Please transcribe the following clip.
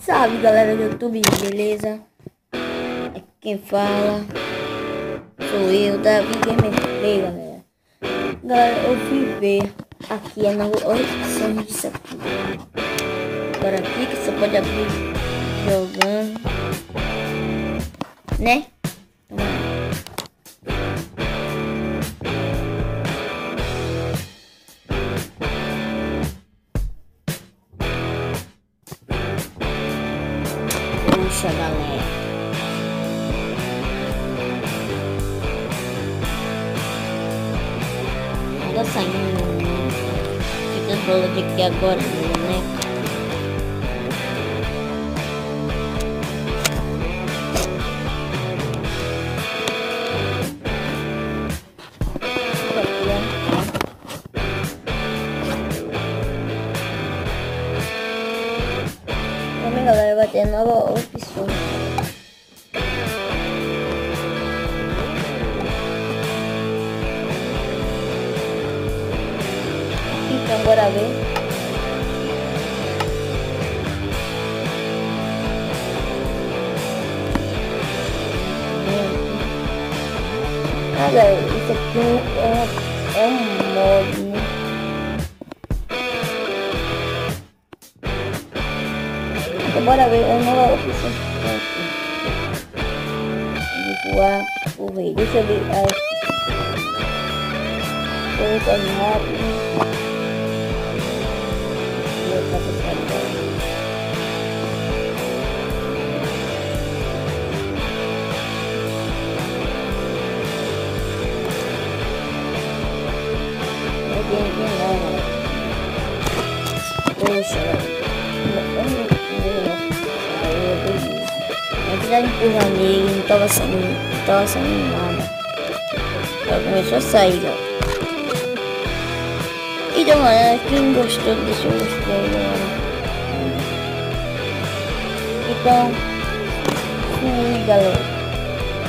Salve galera do YouTube, beleza? Aqui quem fala sou eu, Davi Gameplay, galera. Galera, eu fui ver aqui a nova opção disso aqui. Agora aqui que você pode abrir jogando, né? Puxa, galera. Nada saindo. Fica bola de aqui agora, né? Galera vai ter nova opção. Então bora ver. Ah, galera, isso aqui é, é um mod, bora ver a nova opção que tem aqui. De voar por rei. Deixa eu ver as coisas rápidas. E eu faço essa agora. Não tem ninguém não, né? Poxa, Antes da empurrar nele, não tava saindo, não tava saindo nada. Ela começou a sair, galera. Então, galera, quem gostou, deixa eu gostei, galera. Então, fui, galera.